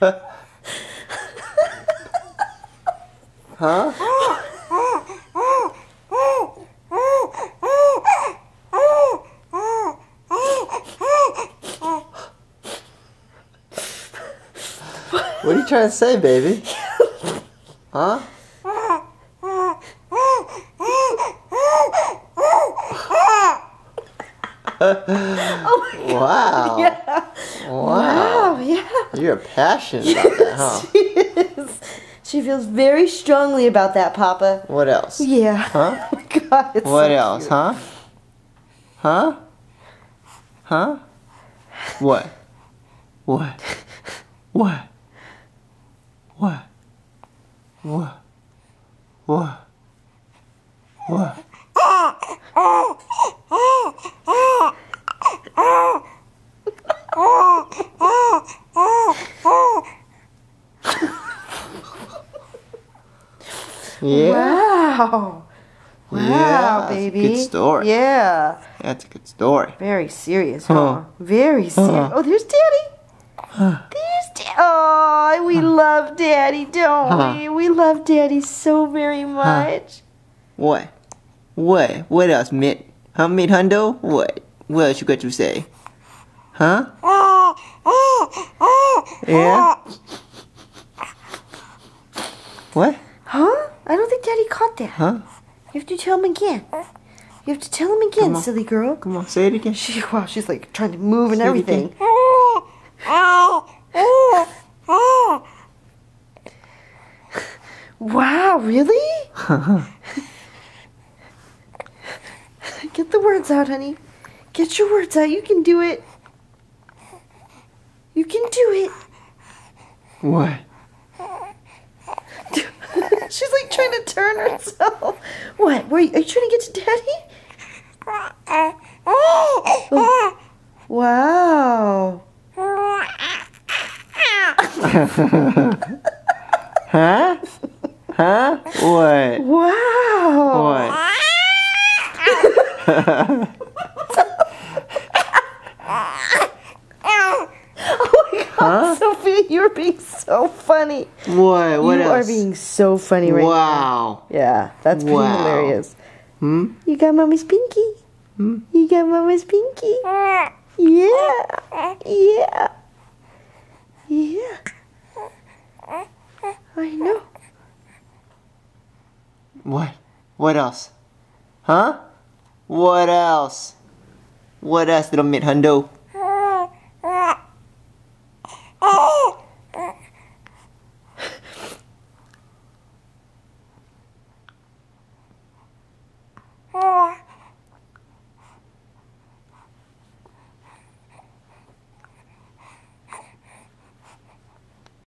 huh? What are you trying to say, baby? Huh? Oh wow. Yeah. Wow. Wow, yeah. You're passionate about that, huh? She is. She feels very strongly about that, Papa. What else? Yeah. Huh? Oh my God. It's What so else, cute. huh? Huh? Huh? What? What? What? What? What? What? What? Yeah. Wow. Wow, Yeah, baby. good story. Yeah. That's a good story. Very serious, Huh. huh? Very serious. Huh. Oh, there's Daddy. There's Daddy. Oh, we love Daddy, don't we? We love Daddy so very much. What? What? What else, Mitt? Huh, Mitt Hundo? What? What else you got to say? Huh? Yeah? What? Huh? I don't think Daddy caught that. Huh? You have to tell him again. You have to tell him again, silly girl. Come on, say it again. She, wow, she's like trying to move and Say everything. Wow, really? Get the words out, honey. Get your words out. You can do it. You can do it. What? Trying to turn herself. What? Were you, are you trying to get to Daddy? Oh. Wow. Huh? Huh? What? Wow. What? Oh my God, Sophia, you're being so funny. What? What else? you else? are being so funny right now. wow. Yeah, that's pretty Wow. hilarious. Hmm? You got Mommy's pinky. Hmm? You got Mama's pinky. Yeah. Yeah. Yeah. I know. What? What else? Huh? What else? What else, little Mitt Hundo?